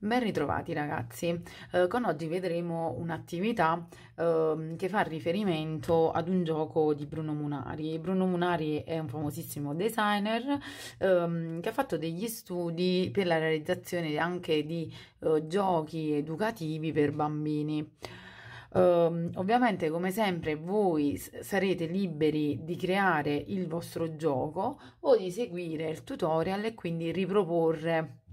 Ben ritrovati ragazzi, eh, con oggi vedremo un'attività eh, che fa riferimento ad un gioco di Bruno Munari. Bruno Munari è un famosissimo designer eh, che ha fatto degli studi per la realizzazione anche di eh, giochi educativi per bambini. Uh, ovviamente come sempre voi sarete liberi di creare il vostro gioco o di seguire il tutorial e quindi riproporre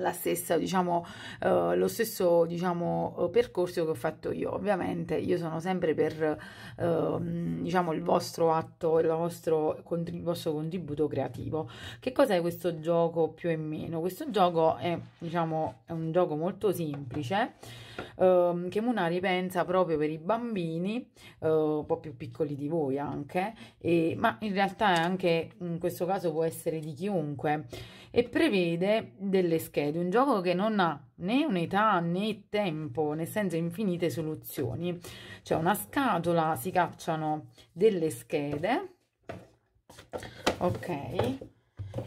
la stessa, diciamo, uh, lo stesso, diciamo, uh, percorso che ho fatto io. Ovviamente io sono sempre per, uh, diciamo, il vostro atto, il vostro, il vostro contributo creativo. Che cos'è questo gioco più e meno? Questo gioco è, diciamo, è un gioco molto semplice uh, che Munari pensa proprio per i bambini, uh, un po' più piccoli di voi anche, e, ma in realtà anche in questo caso può essere di chiunque, e prevede delle schede, un gioco che non ha né un'età né tempo, nel senso infinite soluzioni. C'è una scatola, si cacciano delle schede, ok?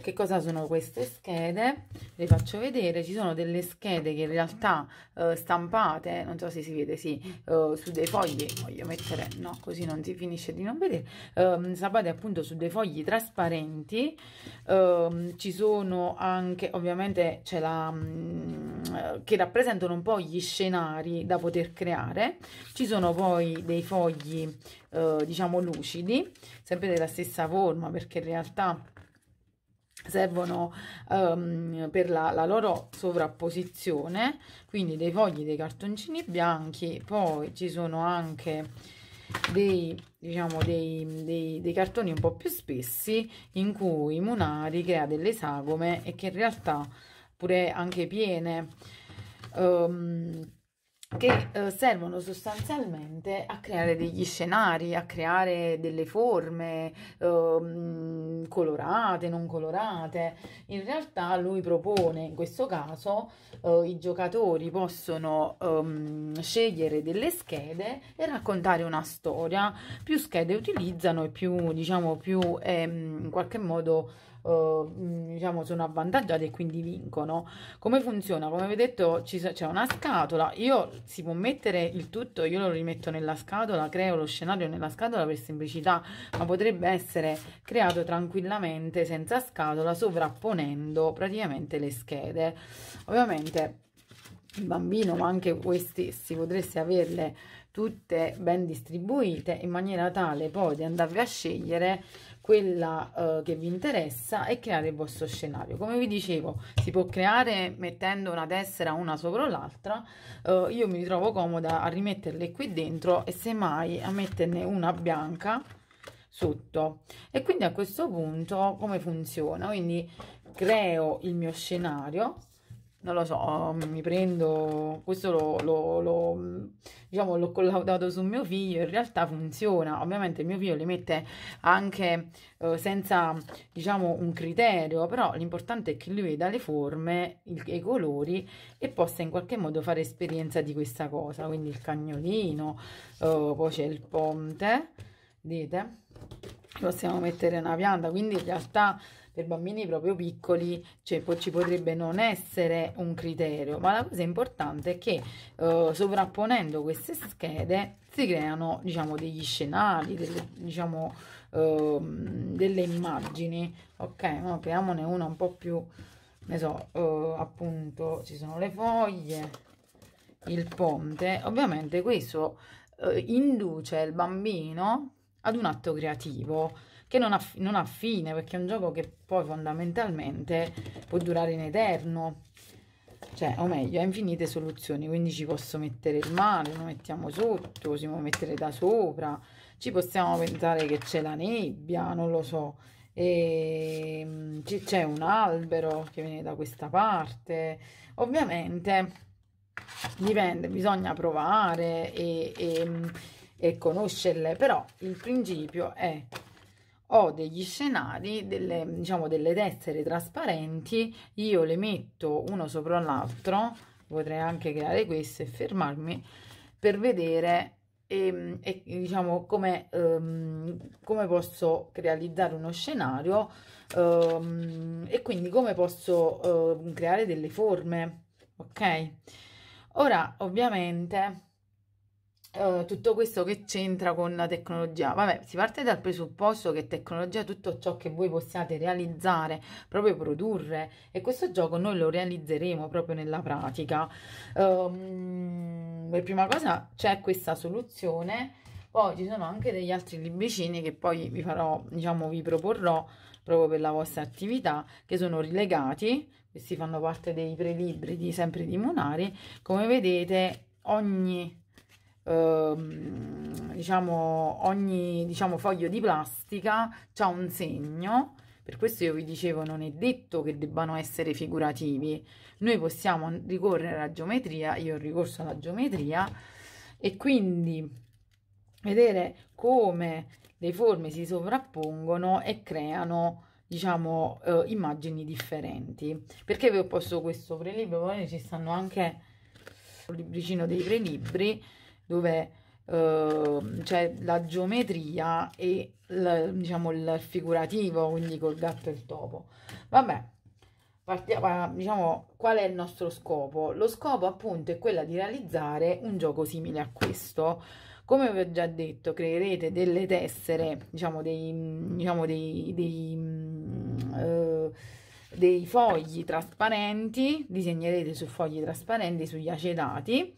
Che cosa sono queste schede? Le faccio vedere. Ci sono delle schede che in realtà eh, stampate non so se si vede sì eh, su dei fogli. Voglio mettere no così non si finisce di non vedere. Eh, stampate appunto su dei fogli trasparenti. Ehm, ci sono anche ovviamente c'è la mh, mm, che rappresentano un po' gli scenari da poter creare. Ci sono poi dei fogli eh, diciamo lucidi sempre della stessa forma perché in realtà servono um, per la, la, loro sovrapposizione quindi dei fogli dei cartoncini bianchi poi ci sono anche dei diciamo dei, dei, dei cartoni un po più spessi in cui Munari crea delle sagome e che in realtà pure anche piene. Um, che eh, servono sostanzialmente a creare degli scenari, a creare delle forme eh, colorate, non colorate. In realtà lui propone, in questo caso, eh, i giocatori possono ehm, scegliere delle schede e raccontare una storia. Più schede utilizzano e più, diciamo, più ehm, in qualche modo uh, diciamo sono avvantaggiati e quindi vincono. Come funziona? Come vi ho detto c'è una scatola, io si può mettere il tutto, io lo rimetto nella scatola, creo lo scenario nella scatola per semplicità, ma potrebbe essere creato tranquillamente senza scatola sovrapponendo praticamente le schede. Ovviamente il bambino ma anche voi stessi potreste averle tutte ben distribuite in maniera tale poi di andarvi a scegliere quella uh, che vi interessa e creare il vostro scenario. Come vi dicevo si può creare mettendo una tessera una sopra l'altra uh, io mi trovo comoda a rimetterle qui dentro e semmai a metterne una bianca sotto. E quindi a questo punto come funziona? Quindi creo il mio scenario non lo so, mi prendo, questo lo, lo, lo, diciamo, l'ho collaudato su mio figlio, in realtà funziona, ovviamente mio figlio li mette anche eh, senza, diciamo, un criterio, però l'importante è che lui veda le forme, il, i colori e possa in qualche modo fare esperienza di questa cosa, quindi il cagnolino, eh, poi c'è il ponte, vedete? Possiamo mettere una pianta, quindi in realtà per bambini proprio piccoli cioè, poi ci potrebbe non essere un criterio, ma la cosa importante è che eh, sovrapponendo queste schede si creano diciamo degli scenari, delle, diciamo eh, delle immagini, ok? No, creiamone una un po' più, ne so, eh, appunto ci sono le foglie, il ponte, ovviamente questo eh, induce il bambino ad un atto creativo che non ha, non ha fine, perché è un gioco che poi fondamentalmente può durare in eterno. Cioè o meglio ha infinite soluzioni quindi ci posso mettere il mare lo mettiamo sotto si può mettere da sopra ci possiamo pensare che c'è la nebbia non lo so. E c'è un albero che viene da questa parte. Ovviamente dipende bisogna provare e, e, e conoscerle però il principio è ho degli scenari, delle, diciamo delle tessere trasparenti, io le metto uno sopra l'altro, potrei anche creare questo e fermarmi per vedere e, ehm, e diciamo come, um, come posso realizzare uno scenario um, e quindi come posso uh, creare delle forme ok? Ora, ovviamente, Uh, tutto questo che c'entra con la tecnologia? Vabbè, si parte dal presupposto che tecnologia è tutto ciò che voi possiate realizzare, proprio produrre e questo gioco noi lo realizzeremo proprio nella pratica. Um, per prima cosa c'è questa soluzione, poi ci sono anche degli altri libricini che poi vi farò, diciamo, vi proporrò proprio per la vostra attività, che sono rilegati, questi fanno parte dei prelibri di sempre di Monari, come vedete ogni Ehm, diciamo ogni diciamo, foglio di plastica ha un segno. Per questo io vi dicevo non è detto che debbano essere figurativi. Noi possiamo ricorrere alla geometria io ho ricorso alla geometria e quindi vedere come le forme si sovrappongono e creano diciamo eh, immagini differenti. Perché vi ho posto questo prelibro? Poi ci stanno anche il libricino dei prelibri dove uh, c'è la geometria e il, diciamo il figurativo, quindi col gatto e il topo. Vabbè, partiamo, diciamo, qual è il nostro scopo? Lo scopo appunto è quello di realizzare un gioco simile a questo. Come vi ho già detto, creerete delle tessere, diciamo dei, diciamo dei, dei, uh, dei fogli trasparenti, disegnerete su fogli trasparenti, sugli acetati,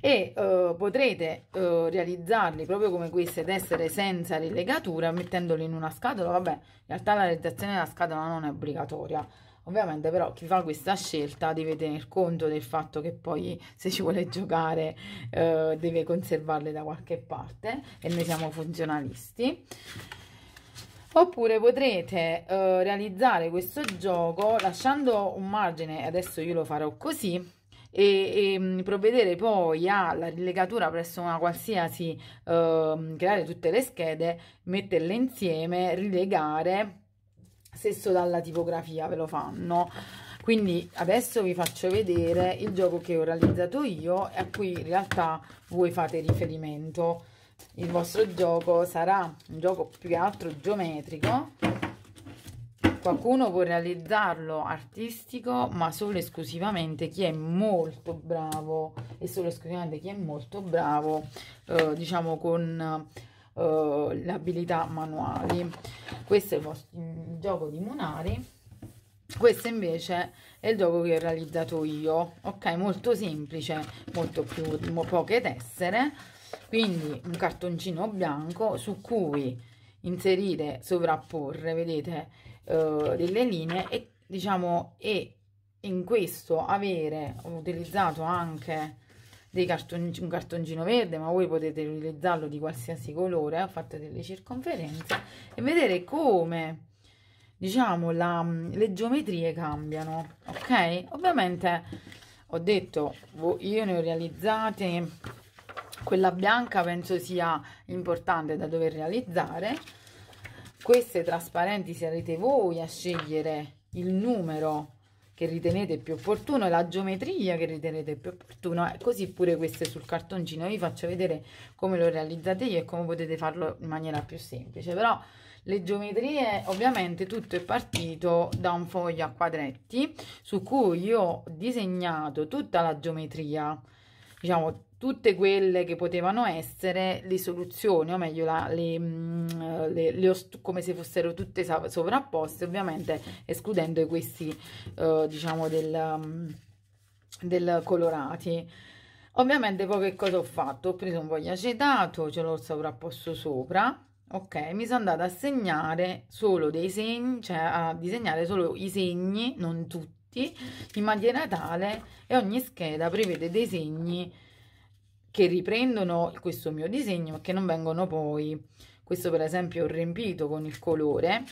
e uh, potrete uh, realizzarli proprio come queste tessere senza rilegatura mettendoli in una scatola. Vabbè in realtà la realizzazione della scatola non è obbligatoria. Ovviamente però chi fa questa scelta deve tener conto del fatto che poi se ci vuole giocare uh, deve conservarle da qualche parte e noi siamo funzionalisti. Oppure potrete uh, realizzare questo gioco lasciando un margine, adesso io lo farò così, e, e mm, provvedere poi alla rilegatura presso una qualsiasi, eh, creare tutte le schede, metterle insieme, rilegare, stesso dalla tipografia ve lo fanno. Quindi adesso vi faccio vedere il gioco che ho realizzato io e a cui in realtà voi fate riferimento. Il vostro gioco sarà un gioco più che altro geometrico Qualcuno può realizzarlo artistico, ma solo esclusivamente chi è molto bravo e solo esclusivamente chi è molto bravo, eh, diciamo con eh, le abilità manuali. Questo è il, vostro, il gioco di Munari. Questo invece è il gioco che ho realizzato io, ok? Molto semplice, molto più poche tessere, quindi un cartoncino bianco su cui inserire, sovrapporre, vedete, uh, delle linee e diciamo e in questo avere utilizzato anche dei carton, un cartoncino verde ma voi potete utilizzarlo di qualsiasi colore ho fatto delle circonferenze e vedere come diciamo la, le geometrie cambiano ok? Ovviamente ho detto io ne ho realizzate quella bianca penso sia importante da dover realizzare queste trasparenti sarete voi a scegliere il numero che ritenete più opportuno e la geometria che ritenete più opportuno e così pure queste sul cartoncino. Vi faccio vedere come lo realizzate io e come potete farlo in maniera più semplice. Però le geometrie ovviamente tutto è partito da un foglio a quadretti su cui io ho disegnato tutta la geometria diciamo tutte quelle che potevano essere le soluzioni, o meglio la, le, mm, le, le come se fossero tutte sovrapposte, ovviamente escludendo questi, uh, diciamo, del, um, del colorati. Ovviamente poi che cosa ho fatto? Ho preso un foglio acetato, ce l'ho sovrapposto sopra, ok? Mi sono andata a segnare solo dei segni, cioè a disegnare solo i segni, non tutti, in maniera tale e ogni scheda prevede dei segni che riprendono questo mio disegno ma che non vengono poi. Questo per esempio ho riempito con il colore.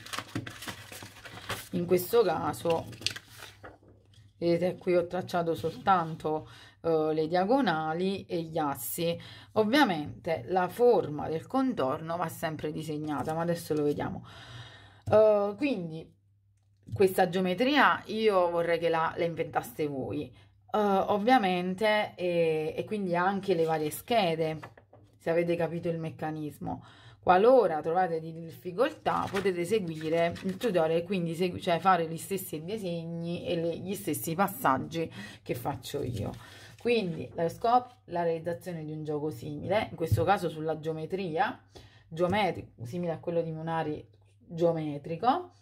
In questo caso vedete qui ho tracciato soltanto uh, le diagonali e gli assi. Ovviamente la forma del contorno va sempre disegnata ma adesso lo vediamo. Uh, quindi questa geometria io vorrei che la, la inventaste voi Uh, ovviamente e, e, quindi anche le varie schede se avete capito il meccanismo. Qualora trovate di difficoltà potete seguire il tutorial quindi cioè fare gli stessi disegni e gli stessi passaggi che faccio io. Quindi lo scopo la realizzazione di un gioco simile in questo caso sulla geometria simile a quello di Munari geometrico.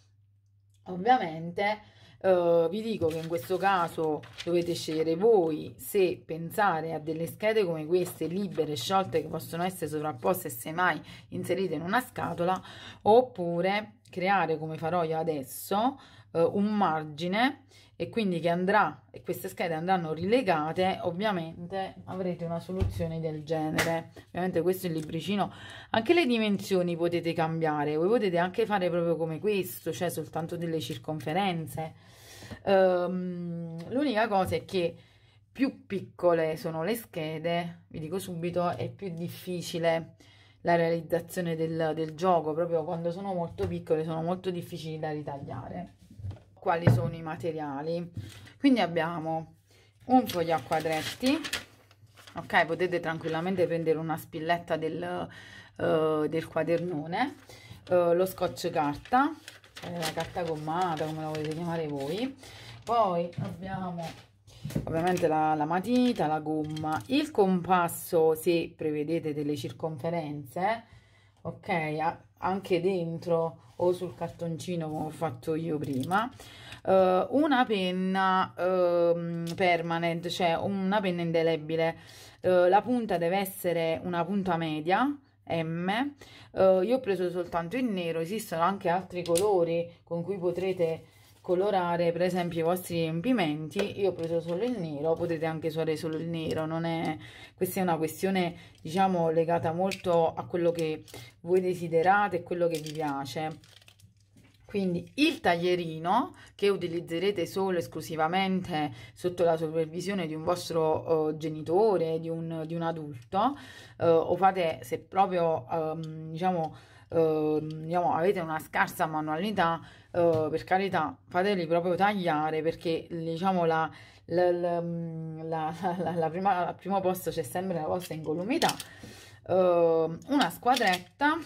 Ovviamente Uh, vi dico che in questo caso dovete scegliere voi se pensare a delle schede come queste libere, sciolte che possono essere sovrapposte e semmai inserite in una scatola oppure creare come farò io adesso uh, un margine e quindi che andrà e queste schede andranno rilegate ovviamente avrete una soluzione del genere. Ovviamente questo è il libricino. Anche le dimensioni potete cambiare voi potete anche fare proprio come questo cioè soltanto delle circonferenze. Um, l'unica cosa è che più piccole sono le schede, vi dico subito, è più difficile la realizzazione del, del gioco, proprio quando sono molto piccole sono molto difficili da ritagliare. Quali sono i materiali? Quindi abbiamo un foglio a quadretti, ok? Potete tranquillamente prendere una spilletta del, uh, del quadernone, uh, lo scotch carta, eh, la carta gommata come la volete chiamare voi poi abbiamo ovviamente la, la, matita la gomma il compasso se prevedete delle circonferenze ok anche dentro o sul cartoncino come ho fatto io prima uh, una penna uh, permanent cioè una penna indelebile uh, la punta deve essere una punta media M. Uh, io ho preso soltanto il nero, esistono anche altri colori con cui potrete colorare per esempio i vostri riempimenti. Io ho preso solo il nero potete anche usare solo il nero non è questa è una questione diciamo legata molto a quello che voi desiderate e quello che vi piace. Quindi il taglierino che utilizzerete solo esclusivamente sotto la supervisione di un vostro uh, genitore, di un, di un adulto, uh, o fate se proprio um, diciamo, uh, diciamo, avete una scarsa manualità, per carità fateli proprio tagliare perché diciamo la, la, la, la, la prima, al primo posto c'è sempre la vostra incolumità. una squadretta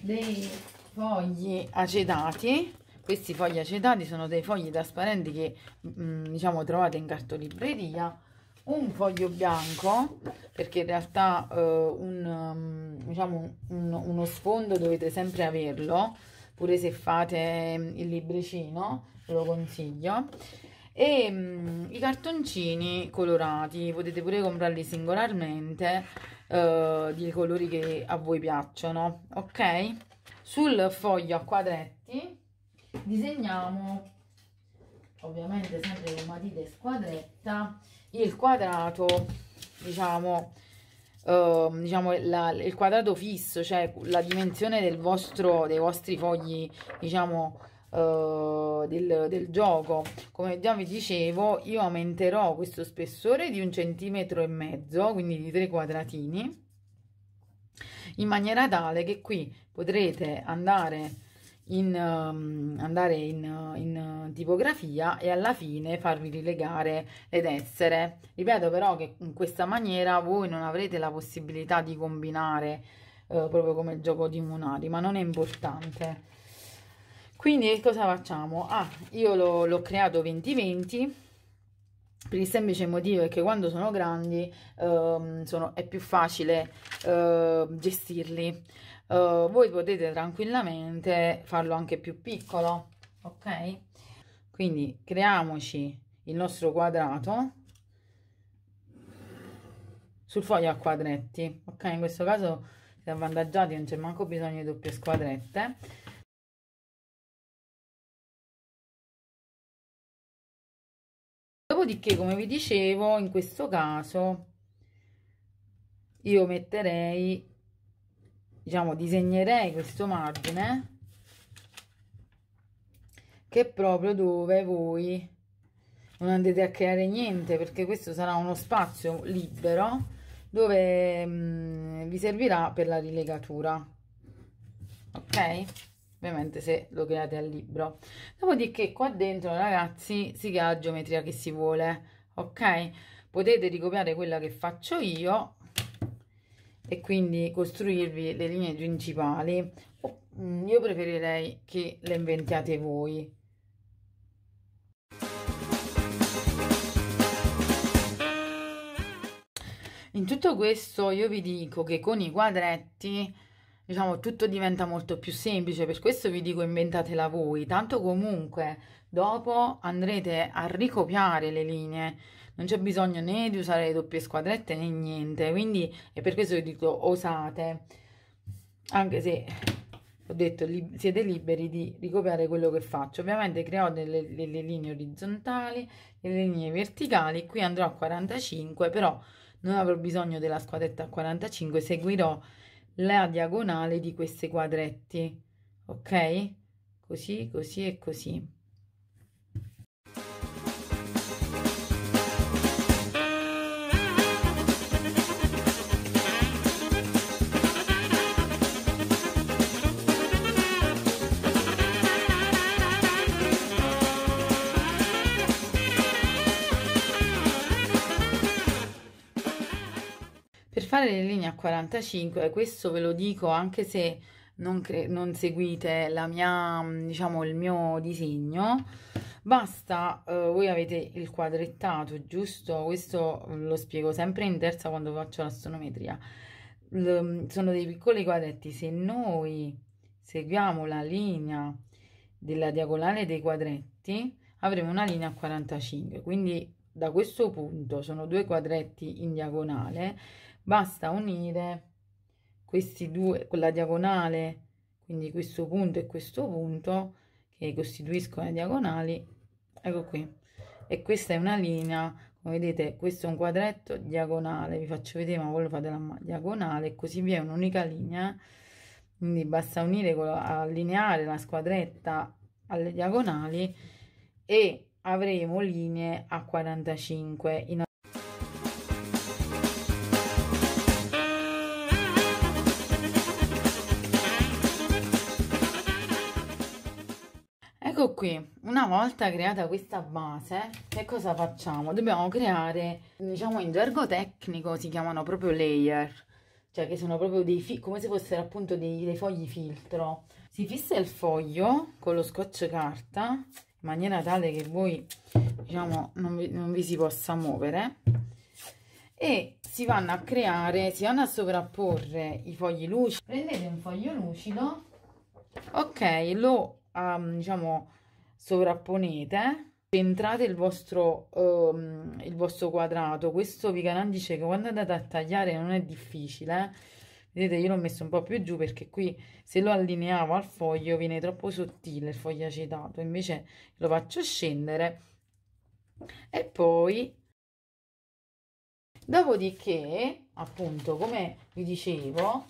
dei fogli acetati. Questi fogli acetati sono dei fogli trasparenti che mh, mm, diciamo trovate in cartolibreria. Un foglio bianco perché in realtà uh, un, um, diciamo un, uno sfondo dovete sempre averlo pure se fate mm, il libricino ve lo consiglio. E um, i cartoncini colorati potete pure comprarli singolarmente uh, di colori che a voi piacciono ok? Sul foglio a quadretti disegniamo ovviamente sempre con matita e squadretta il quadrato diciamo Uh, diciamo la, il quadrato fisso cioè la dimensione del vostro dei vostri fogli diciamo uh, del, del gioco. Come già vi dicevo io aumenterò questo spessore di un centimetro e mezzo quindi di tre quadratini in maniera tale che qui potrete andare in, um, andare in, in tipografia e alla fine farvi rilegare le tessere. Ripeto però che in questa maniera voi non avrete la possibilità di combinare uh, proprio come il gioco di Munari, ma non è importante. Quindi cosa facciamo? Ah, io l'ho creato 2020 per il semplice motivo che quando sono grandi uh, sono, è più facile uh, gestirli. Uh, voi potete tranquillamente farlo anche più piccolo, ok? Quindi creiamoci il nostro quadrato sul foglio a quadretti, ok? In questo caso siete avvantaggiati, non c'è manco bisogno di doppie squadrette Dopodiché, come vi dicevo, in questo caso io metterei, diciamo, disegnerei questo margine che è proprio dove voi non andate a creare niente perché questo sarà uno spazio libero dove mh, mm, vi servirà per la rilegatura. Ok? Ovviamente se lo create al libro. Dopodiché qua dentro ragazzi si crea la geometria che si vuole. Ok? Potete ricopiare quella che faccio io e quindi costruirvi le linee principali. Mm, io preferirei che le inventiate voi. In tutto questo io vi dico che con i quadretti diciamo tutto diventa molto più semplice, per questo vi dico inventatela voi, tanto comunque dopo andrete a ricopiare le linee, non c'è bisogno né di usare le doppie squadrette né niente, quindi è per questo che dico osate, anche se ho detto li, siete liberi di ricopiare quello che faccio, ovviamente creerò delle, delle linee orizzontali, delle linee verticali, qui andrò a 45 però non avrò bisogno della squadretta a 45, seguirò la diagonale di questi quadretti, ok? Così, così e così. Le linee a 45, questo ve lo dico anche se non, non seguite la mia, diciamo, il mio disegno, basta, eh, voi avete il quadrettato, giusto? Questo lo spiego sempre in terza quando faccio l'astrometria. sono dei piccoli quadretti, se noi seguiamo la linea della diagonale dei quadretti, avremo una linea a 45, quindi da questo punto sono due quadretti in diagonale basta unire questi due con la diagonale quindi questo punto e questo punto che costituiscono le diagonali. Ecco qui. E questa è una linea come vedete questo è un quadretto diagonale vi faccio vedere ma voi lo fate la diagonale così via è un'unica linea. Quindi basta unire allineare la squadretta alle diagonali e avremo linee a 45 in qui, una volta creata questa base, che cosa facciamo? Dobbiamo creare, diciamo in gergo tecnico si chiamano proprio layer, cioè che sono proprio dei come se fossero appunto dei, dei fogli filtro. Si fissa il foglio con lo scotch carta in maniera tale che voi, diciamo, non vi, non vi si possa muovere e si vanno a creare, si vanno a sovrapporre i fogli lucidi. Prendete un foglio lucido, ok, lo um, diciamo, sovrapponete, centrate il vostro, um, il vostro quadrato. Questo Vicanan dice che quando andate a tagliare non è difficile. Vedete, io l'ho messo un po' più giù perché qui se lo allineavo al foglio viene troppo sottile il foglio acetato. Invece lo faccio scendere e poi dopodiché appunto come vi dicevo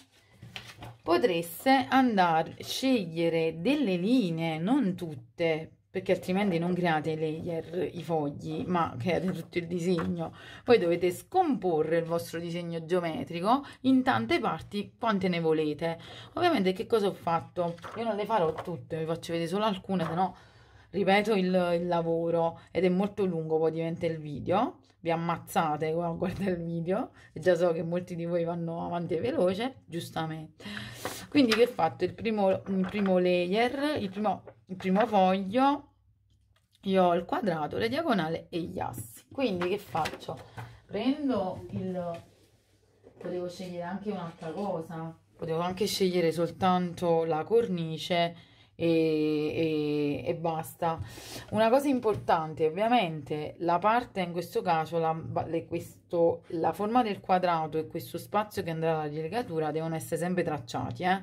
potreste andare a scegliere delle linee, non tutte, perché altrimenti non create layer, i fogli, ma create tutto il disegno. Poi dovete scomporre il vostro disegno geometrico in tante parti quante ne volete. Ovviamente che cosa ho fatto? Io non le farò tutte, vi faccio vedere solo alcune, se no ripeto il, il lavoro ed è molto lungo, poi diventa il video vi ammazzate a guardare il video. E già so che molti di voi vanno avanti veloce giustamente. Quindi che ho fatto il primo, il primo layer il primo, il primo foglio. Io ho il quadrato le diagonali e gli assi. Quindi che faccio? Prendo il potevo scegliere anche un'altra cosa. Potevo anche scegliere soltanto la cornice e, e, e, basta. Una cosa importante, ovviamente, la parte in questo caso, la, le, questo, la forma del quadrato e questo spazio che andrà alla rilegatura devono essere sempre tracciati. Eh?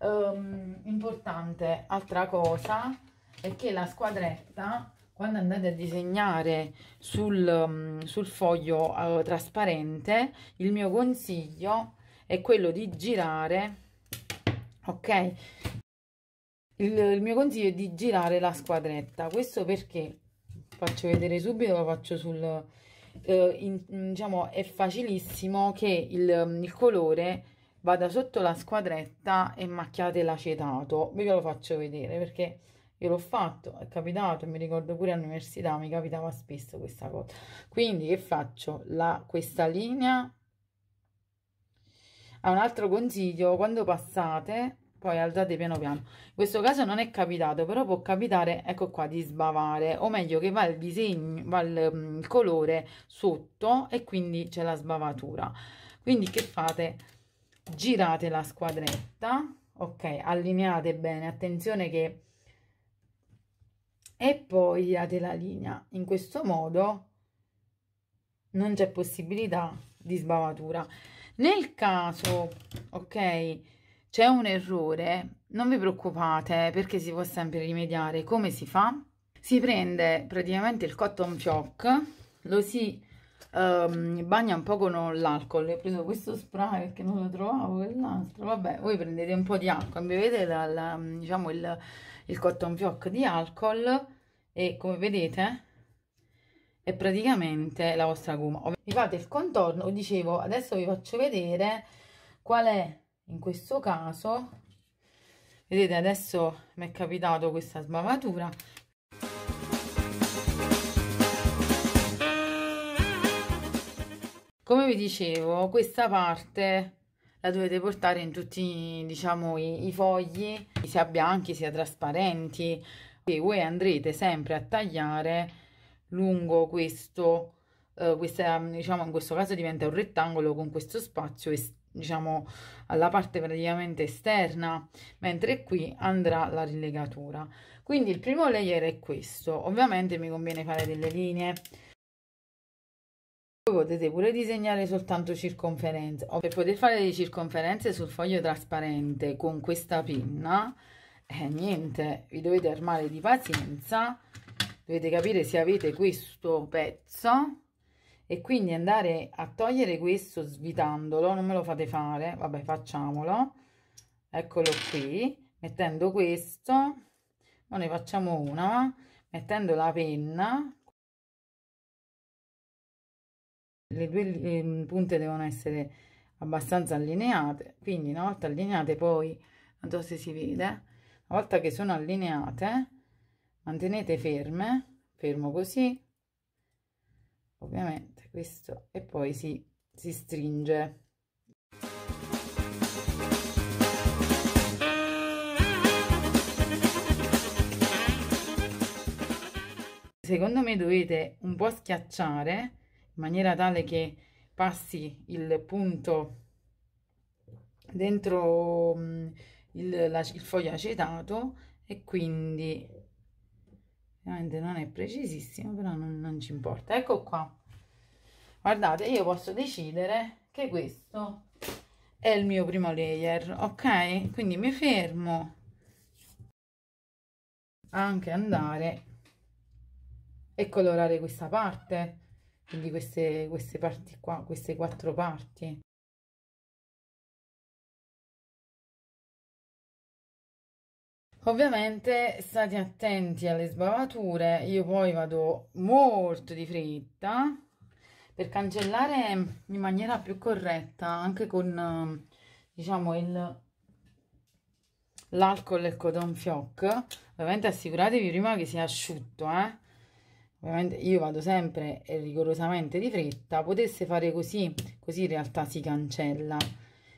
Um, importante, altra cosa, è che la squadretta, quando andate a disegnare sul, um, sul foglio uh, trasparente, il mio consiglio è quello di girare, ok? Il, il mio consiglio è di girare la squadretta. Questo perché? Faccio vedere subito lo faccio sul eh, in, diciamo è facilissimo che il, il, colore vada sotto la squadretta e macchiate l'acetato. Ve lo faccio vedere perché io l'ho fatto è capitato mi ricordo pure all'università mi capitava spesso questa cosa. Quindi che faccio? La, questa linea ah, un altro consiglio. Quando passate poi alzate piano piano. In questo caso non è capitato però può capitare ecco qua di sbavare o meglio che va il disegno va il, mm, il colore sotto e quindi c'è la sbavatura. Quindi che fate? Girate la squadretta ok allineate bene attenzione che e poi date la linea. In questo modo non c'è possibilità di sbavatura. Nel caso ok c'è un errore non vi preoccupate perché si può sempre rimediare. Come si fa? Si prende praticamente il cotton fioc lo si um, bagna un po' con l'alcol. Ho preso questo spray perché non lo trovavo quell'altro. Vabbè voi prendete un po' di acqua bevete la, diciamo il, il cotton fioc di alcol e come vedete è praticamente la vostra guma vi fate il contorno dicevo adesso vi faccio vedere qual è in questo caso vedete adesso mi è capitato questa sbavatura. Come vi dicevo questa parte la dovete portare in tutti diciamo i, i fogli sia bianchi sia trasparenti. E voi andrete sempre a tagliare lungo questo eh, questa diciamo in questo caso diventa un rettangolo con questo spazio diciamo alla parte praticamente esterna mentre qui andrà la rilegatura quindi il primo layer è questo. Ovviamente mi conviene fare delle linee. Voi potete pure disegnare soltanto circonferenze. O per poter fare le circonferenze sul foglio trasparente con questa penna eh, niente. Vi dovete armare di pazienza. Dovete capire se avete questo pezzo e quindi andare a togliere questo svitandolo non me lo fate fare vabbè facciamolo. Eccolo qui mettendo questo. Ma ne facciamo una mettendo la penna. Le due le punte devono essere abbastanza allineate quindi una volta allineate poi non so se si vede una volta che sono allineate mantenete ferme fermo così. Ovviamente questo e poi si, si stringe. Secondo me dovete un po' schiacciare in maniera tale che passi il punto dentro mm, il, la, il foglio acetato e quindi non è precisissimo però non, non ci importa. Ecco qua guardate io posso decidere che questo è il mio primo layer ok? Quindi mi fermo. Anche andare e colorare questa parte. Quindi queste, queste parti qua, queste quattro parti. Ovviamente state attenti alle sbavature, io poi vado molto di fretta per cancellare in maniera più corretta anche con diciamo il l'alcol e il cotton fioc ovviamente assicuratevi prima che sia asciutto eh. Ovviamente io vado sempre rigorosamente di fretta potesse fare così così in realtà si cancella.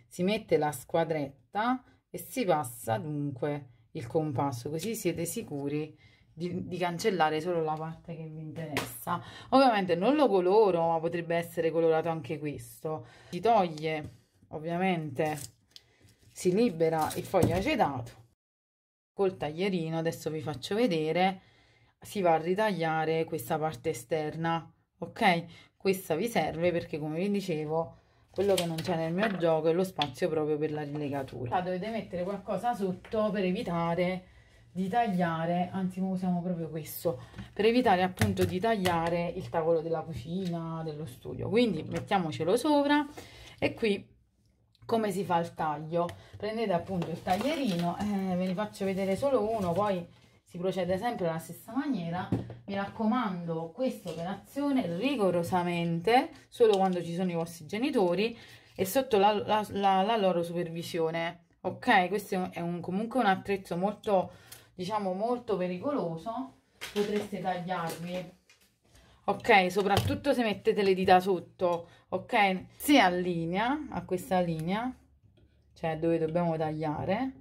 Si mette la squadretta e si passa dunque il compasso così siete sicuri di, di, cancellare solo la parte che vi interessa. Ovviamente non lo coloro ma potrebbe essere colorato anche questo. Si toglie ovviamente si libera il foglio acetato. Col taglierino adesso vi faccio vedere si va a ritagliare questa parte esterna ok? Questa vi serve perché come vi dicevo quello che non c'è nel mio gioco è lo spazio proprio per la rilegatura. Ah, dovete mettere qualcosa sotto per evitare di tagliare anzi usiamo proprio questo per evitare appunto di tagliare il tavolo della cucina dello studio. Quindi mettiamocelo sopra e qui come si fa il taglio? Prendete appunto il taglierino eh, ve ne faccio vedere solo uno poi si procede sempre alla stessa maniera. Mi raccomando questa operazione rigorosamente solo quando ci sono i vostri genitori e sotto la, la, la, la loro supervisione ok? Questo è un, comunque un attrezzo molto diciamo molto pericoloso potreste tagliarvi ok soprattutto se mettete le dita sotto ok si allinea a questa linea cioè dove dobbiamo tagliare.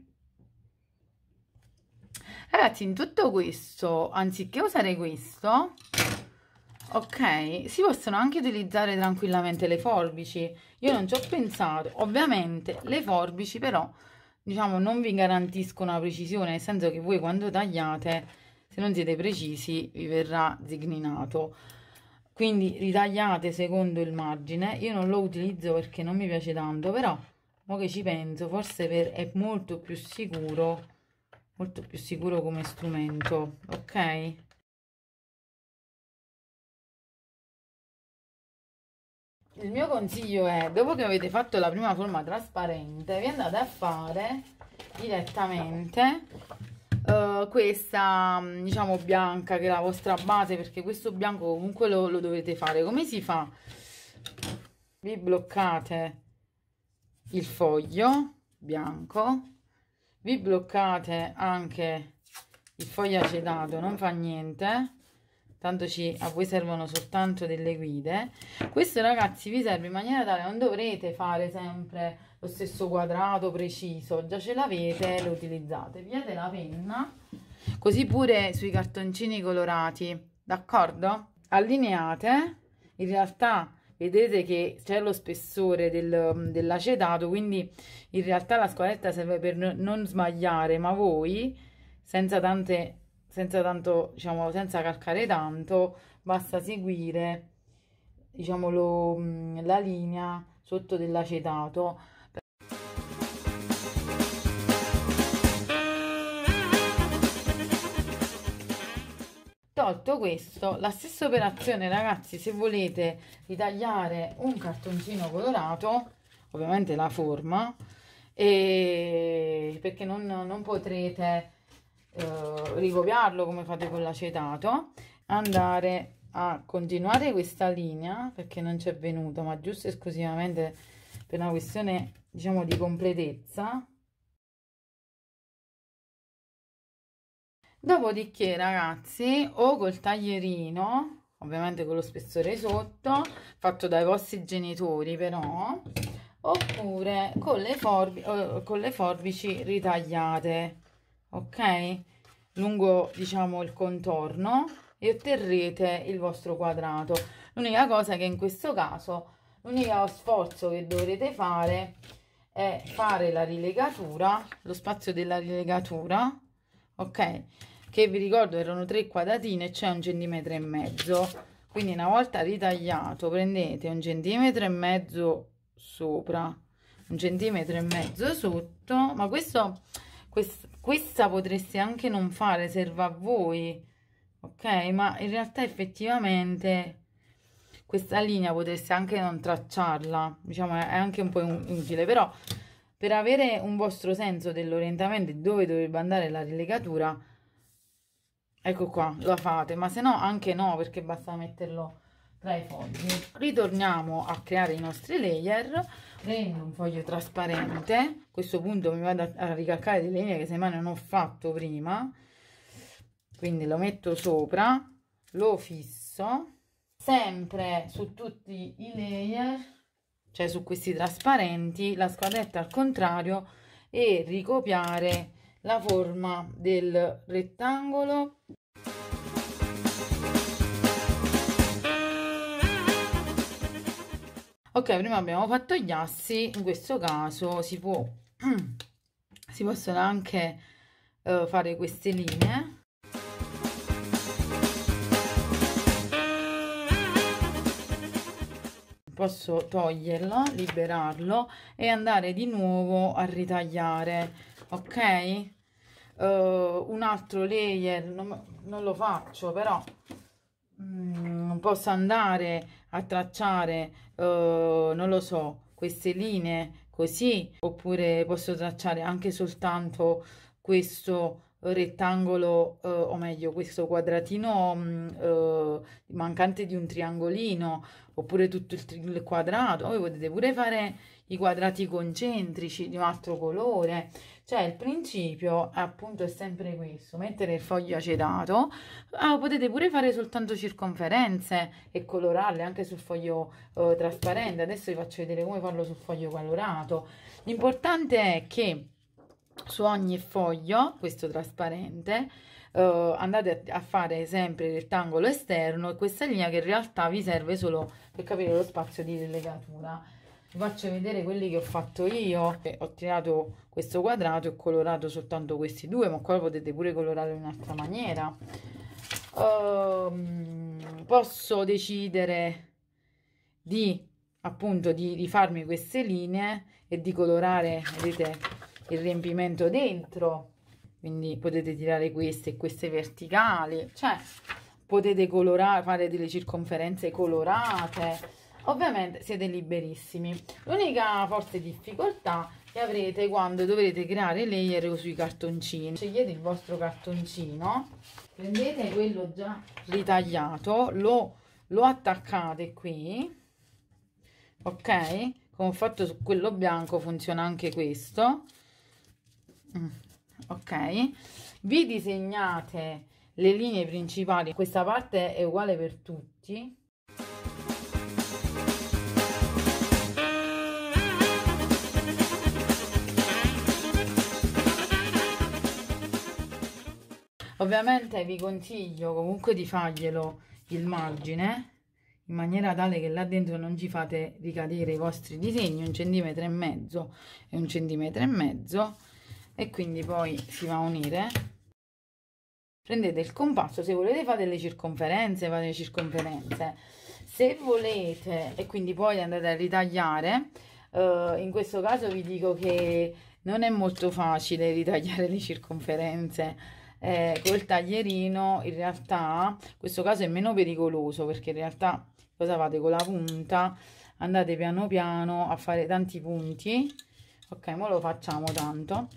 Ragazzi, in tutto questo, anziché usare questo, ok, si possono anche utilizzare tranquillamente le forbici. Io non ci ho pensato, ovviamente le forbici però, diciamo, non vi garantiscono una precisione, nel senso che voi quando tagliate, se non siete precisi, vi verrà zigninato. Quindi ritagliate secondo il margine. Io non lo utilizzo perché non mi piace tanto però mo che ci penso forse per, è molto più sicuro molto più sicuro come strumento ok il mio consiglio è dopo che avete fatto la prima forma trasparente vi andate a fare direttamente uh, questa diciamo bianca che è la vostra base perché questo bianco comunque lo, lo dovete fare. Come si fa? Vi bloccate il foglio bianco vi bloccate anche il foglio acetato non fa niente tanto ci, a voi servono soltanto delle guide questo ragazzi vi serve in maniera tale non dovrete fare sempre lo stesso quadrato preciso, già ce l'avete, lo utilizzate. Pigliate la penna, così pure sui cartoncini colorati, d'accordo? Allineate, in realtà vedete che c'è lo spessore del, dell'acetato, quindi in realtà la squadretta serve per non sbagliare, ma voi, senza tante, senza tanto, diciamo, senza calcare tanto, basta seguire, diciamo, lo, la linea sotto dell'acetato. Tolto questo la stessa operazione ragazzi se volete ritagliare un cartoncino colorato ovviamente la forma e perché non, non potrete eh, ricopiarlo come fate con l'acetato andare a continuare questa linea perché non ci è venuto ma giusto esclusivamente per una questione diciamo di completezza. Dopodiché, ragazzi, o col taglierino, ovviamente con lo spessore sotto, fatto dai vostri genitori però, oppure con le, forbi con le forbici ritagliate, ok? Lungo, diciamo, il contorno e otterrete il vostro quadrato. L'unica cosa che in questo caso, l'unico sforzo che dovrete fare è fare la rilegatura, lo spazio della rilegatura, ok? che vi ricordo erano tre quadratine c'è un centimetro e mezzo quindi una volta ritagliato prendete un centimetro e mezzo sopra un centimetro e mezzo sotto ma questo quest, questa potreste anche non fare serve a voi ok? Ma in realtà effettivamente questa linea potreste anche non tracciarla diciamo è anche un po' inutile però per avere un vostro senso dell'orientamento dove dovrebbe andare la rilegatura ecco qua lo fate ma se no anche no perché basta metterlo tra i fogli. Ritorniamo a creare i nostri layer. Prendo un foglio trasparente. A questo punto mi vado a ricalcare delle linee che semmai non ho fatto prima. Quindi lo metto sopra lo fisso. Sempre su tutti i layer cioè su questi trasparenti la squadretta al contrario e ricopiare la forma del rettangolo ok prima abbiamo fatto gli assi. In questo caso si può si possono anche uh, fare queste linee. Posso toglierlo liberarlo e andare di nuovo a ritagliare ok? Uh, un altro layer non, non lo faccio però um, posso andare a tracciare uh, non lo so queste linee così oppure posso tracciare anche soltanto questo rettangolo, eh, o meglio, questo quadratino mm, eh, mancante di un triangolino, oppure tutto il, il quadrato, voi potete pure fare i quadrati concentrici di un altro colore, cioè il principio appunto è sempre questo, mettere il foglio acetato, ah, potete pure fare soltanto circonferenze e colorarle anche sul foglio eh, trasparente, adesso vi faccio vedere come farlo sul foglio colorato, l'importante è che su ogni foglio, questo trasparente, uh, andate a, a, fare sempre il rettangolo esterno e questa linea che in realtà vi serve solo per capire lo spazio di legatura. Vi faccio vedere quelli che ho fatto io. Ho tirato questo quadrato e ho colorato soltanto questi due, ma qua potete pure colorare in un'altra maniera. Uh, posso decidere di appunto di, di farmi queste linee e di colorare, vedete, il riempimento dentro quindi potete tirare queste e queste verticali cioè potete colorare fare delle circonferenze colorate ovviamente siete liberissimi. L'unica forse difficoltà che avrete quando dovrete creare layer sui cartoncini. Scegliete il vostro cartoncino prendete quello già ritagliato lo, lo attaccate qui ok? Come ho fatto su quello bianco funziona anche questo. Mm, ok? Vi disegnate le linee principali. Questa parte è uguale per tutti ovviamente vi consiglio comunque di farglielo il margine in maniera tale che là dentro non ci fate ricadere i vostri disegni un centimetro e mezzo e un centimetro e mezzo e quindi poi si va a unire. Prendete il compasso se volete fate le circonferenze fate le circonferenze. Se volete e quindi poi andate a ritagliare uh, in questo caso vi dico che non è molto facile ritagliare le circonferenze eh, col taglierino in realtà in questo caso è meno pericoloso perché in realtà cosa fate con la punta andate piano piano a fare tanti punti. Ok ma lo facciamo tanto.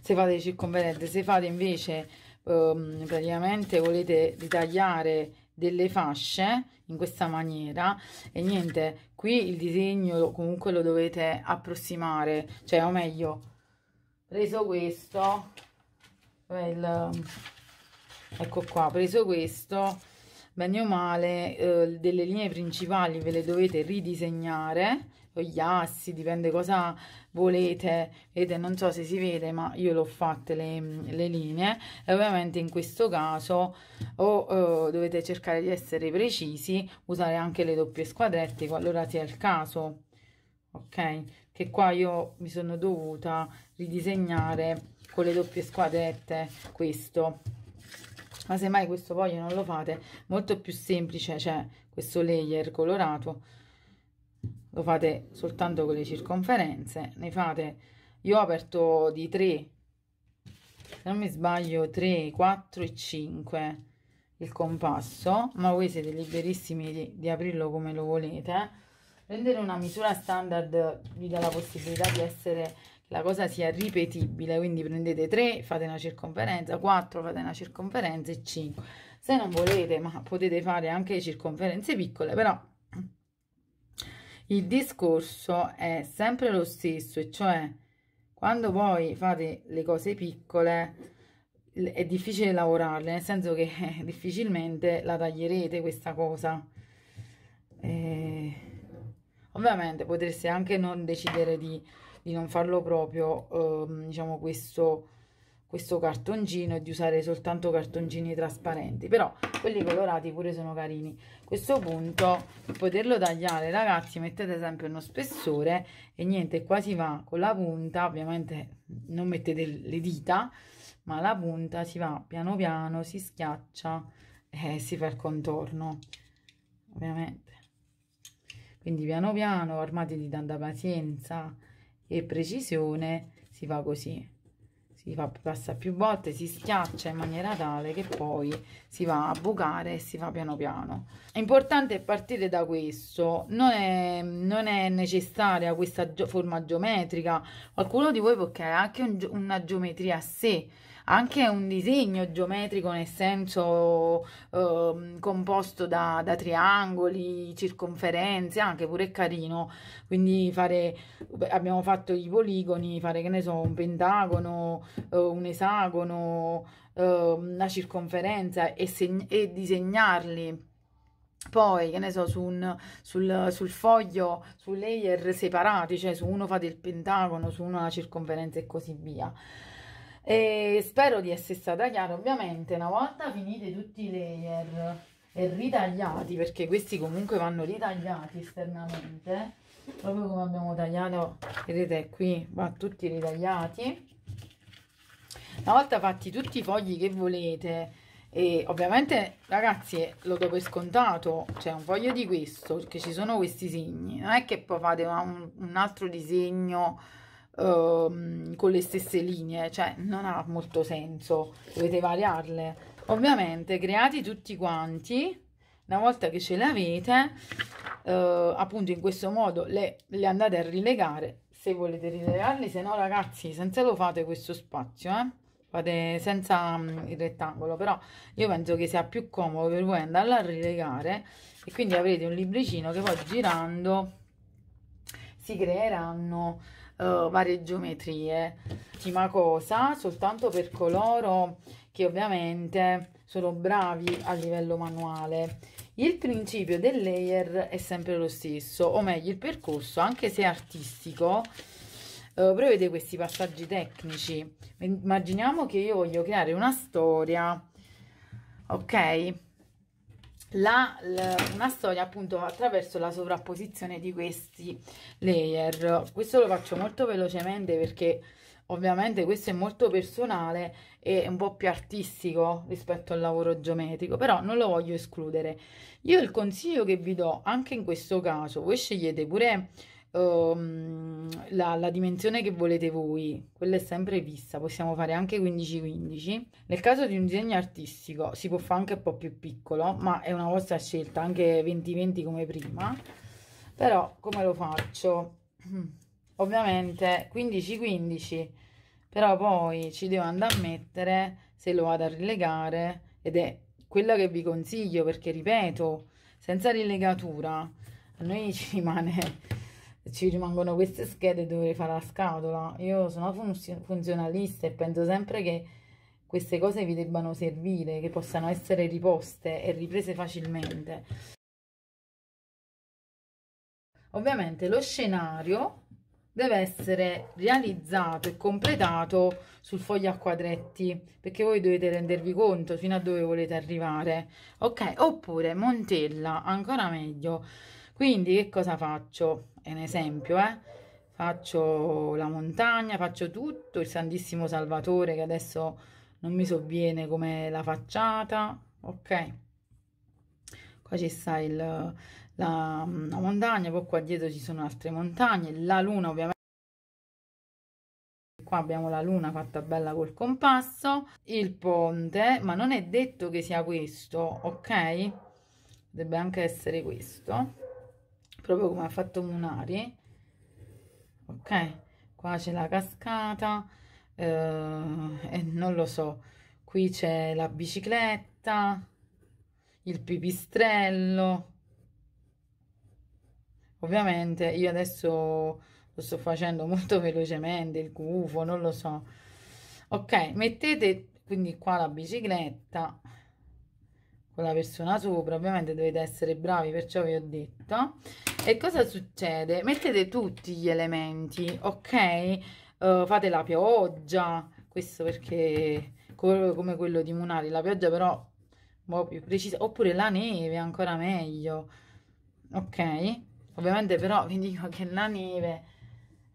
Se fate circonferenze se fate invece um, praticamente volete ritagliare delle fasce in questa maniera e niente qui il disegno comunque lo dovete approssimare cioè o meglio preso questo il, ecco qua preso questo bene o male eh, delle linee principali ve le dovete ridisegnare o gli assi dipende cosa volete vedete non so se si vede ma io l'ho fatte le, le, linee e ovviamente in questo caso o eh, dovete cercare di essere precisi usare anche le doppie squadrette qualora sia il caso ok? Che qua io mi sono dovuta ridisegnare con le doppie squadrette questo. Ma se mai questo poi non lo fate. Molto più semplice cioè questo layer colorato lo fate soltanto con le circonferenze ne fate io ho aperto di 3 se non mi sbaglio 3 4 e 5 il compasso ma voi siete liberissimi di, di aprirlo come lo volete. Prendere una misura standard vi dà la possibilità di essere la cosa sia ripetibile quindi prendete 3 fate una circonferenza 4 fate una circonferenza e 5 se non volete ma potete fare anche circonferenze piccole però il discorso è sempre lo stesso e cioè quando voi fate le cose piccole è difficile lavorarle nel senso che eh, difficilmente la taglierete questa cosa. Eh, ovviamente potreste anche non decidere di di non farlo proprio, eh, diciamo, questo, questo cartoncino e di usare soltanto cartoncini trasparenti, però quelli colorati pure sono carini. A questo punto, per poterlo tagliare, ragazzi, mettete sempre uno spessore e niente, qua si va con la punta, ovviamente non mettete le dita, ma la punta si va piano piano, si schiaccia e si fa il contorno, ovviamente. Quindi piano piano, armati di tanta pazienza, e precisione si fa così. Si fa, passa più volte, si schiaccia in maniera tale che poi si va a bucare e si fa piano piano. È importante partire da questo, non è, non è necessaria questa forma geometrica, qualcuno di voi può creare anche un, una geometria a sé, anche un disegno geometrico nel senso eh, composto da, da, triangoli, circonferenze, anche pure carino, quindi fare, abbiamo fatto i poligoni, fare che ne so, un pentagono, eh, un esagono, eh, una circonferenza e, e disegnarli poi, che ne so, su un, sul, sul, foglio, su layer separati, cioè su uno fate il pentagono, su uno la circonferenza e così via. E spero di essere stata chiara, ovviamente una volta finite tutti i layer e ritagliati, perché questi comunque vanno ritagliati esternamente, proprio come abbiamo tagliato, vedete qui, va tutti ritagliati. Una volta fatti tutti i fogli che volete, e ovviamente ragazzi lo do per scontato cioè un foglio di questo che ci sono questi segni non è che poi fate un, un altro disegno uh, con le stesse linee cioè non ha molto senso dovete variarle. Ovviamente creati tutti quanti una volta che ce le avete uh, appunto in questo modo le, le andate a rilegare se volete rilegarli se no ragazzi senza lo fate questo spazio eh. Fate senza mm, il rettangolo però io penso che sia più comodo per voi andarla a rilegare e quindi avrete un libricino che poi girando si creeranno uh, varie geometrie ultima cosa soltanto per coloro che ovviamente sono bravi a livello manuale il principio del layer è sempre lo stesso o meglio il percorso anche se artistico uh, prevede questi passaggi tecnici. Immaginiamo che io voglio creare una storia, ok? La, la, una storia appunto attraverso la sovrapposizione di questi layer. Questo lo faccio molto velocemente perché ovviamente questo è molto personale e un po' più artistico rispetto al lavoro geometrico, però non lo voglio escludere. Io il consiglio che vi do anche in questo caso, voi scegliete pure um, la, la, dimensione che volete voi, quella è sempre fissa, possiamo fare anche 15-15. Nel caso di un disegno artistico si può fare anche un po' più piccolo, ma è una vostra scelta, anche 20-20 come prima. Però come lo faccio? Ovviamente 15-15, però poi ci devo andare a mettere, se lo vado a rilegare, ed è quella che vi consiglio perché ripeto, senza rilegatura a noi ci rimane ci rimangono queste schede dove fare la scatola. Io sono funzionalista e penso sempre che queste cose vi debbano servire, che possano essere riposte e riprese facilmente. Ovviamente lo scenario deve essere realizzato e completato sul foglio a quadretti perché voi dovete rendervi conto fino a dove volete arrivare ok oppure montella ancora meglio quindi che cosa faccio? È un esempio, eh? Faccio la montagna, faccio tutto, il Santissimo Salvatore che adesso non mi sovviene come la facciata, ok? Qua ci sta il, la, la montagna, poi qua dietro ci sono altre montagne, la luna ovviamente qua abbiamo la luna fatta bella col compasso, il ponte, ma non è detto che sia questo, ok? Deve anche essere questo proprio come ha fatto Munari. Ok qua c'è la cascata eh, e non lo so qui c'è la bicicletta il pipistrello. Ovviamente io adesso lo sto facendo molto velocemente il gufo non lo so. Ok mettete quindi qua la bicicletta con la persona sopra ovviamente dovete essere bravi perciò vi ho detto. E cosa succede? Mettete tutti gli elementi ok? Uh, fate la pioggia questo perché come quello di Munari la pioggia però un po' più precisa oppure la neve ancora meglio ok? Ovviamente però vi dico che la neve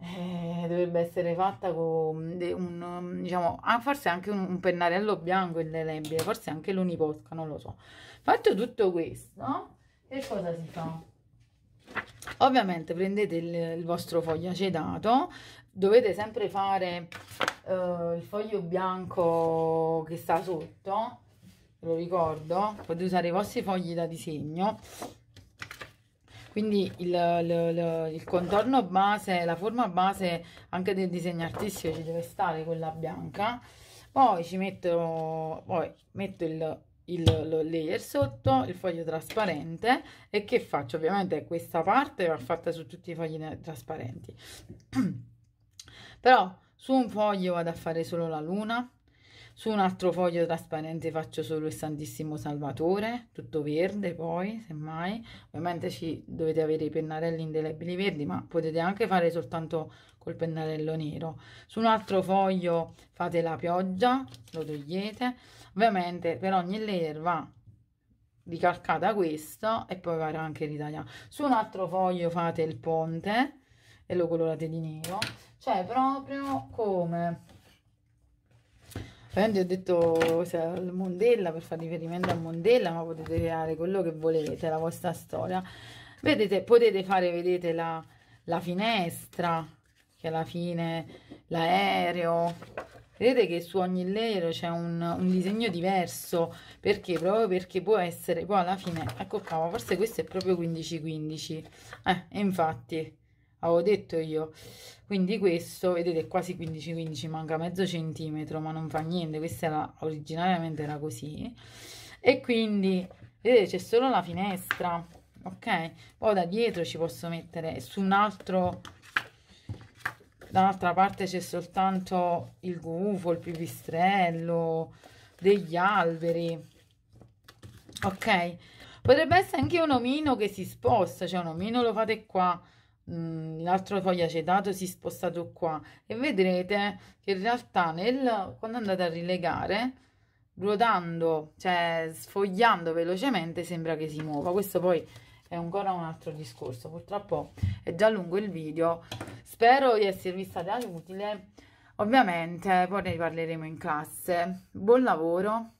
eh, dovrebbe essere fatta con un, diciamo, ah, forse anche un, un pennarello bianco indelebile, forse anche l'uniposca, non lo so. Fatto tutto questo, che cosa si fa? Ovviamente prendete il, il vostro foglio acedato, dovete sempre fare uh, il foglio bianco che sta sotto, lo ricordo, potete usare i vostri fogli da disegno quindi il, il, il, contorno base, la forma base anche del disegno artistico ci deve stare quella bianca poi ci metto poi metto il il layer sotto, il foglio trasparente e che faccio? Ovviamente questa parte va fatta su tutti i fogli trasparenti. Però su un foglio vado a fare solo la luna, su un altro foglio trasparente faccio solo il Santissimo Salvatore, tutto verde poi, semmai. Ovviamente ci dovete avere i pennarelli indelebili verdi, ma potete anche fare soltanto col pennarello nero. Su un altro foglio fate la pioggia, lo togliete. Ovviamente per ogni layer va ricalcata questo e poi va anche ritagliato. Su un altro foglio fate il ponte e lo colorate di nero. Cioè proprio come Ovviamente ho detto cioè, Mondella per fare riferimento a Mondella, ma potete creare quello che volete, la vostra storia. Vedete, potete fare, vedete, la, la finestra, che alla fine l'aereo. Vedete che su ogni layer c'è un, un, disegno diverso, perché? Proprio perché può essere, poi alla fine, ecco qua, forse questo è proprio 15-15, eh, infatti, avevo detto io. Quindi questo vedete quasi 15 15 manca mezzo centimetro ma non fa niente. Questa era originariamente era così. E quindi vedete c'è solo la finestra ok? Poi da dietro ci posso mettere su un altro dall'altra parte c'è soltanto il gufo il pipistrello degli alberi ok? Potrebbe essere anche un omino che si sposta cioè un omino lo fate qua Mm, l'altro foglio acetato si è spostato qua e vedrete che in realtà nel, quando andate a rilegare ruotando cioè sfogliando velocemente sembra che si muova. Questo poi è ancora un altro discorso purtroppo è già lungo il video. Spero di esservi stata utile ovviamente poi ne parleremo in classe. Buon lavoro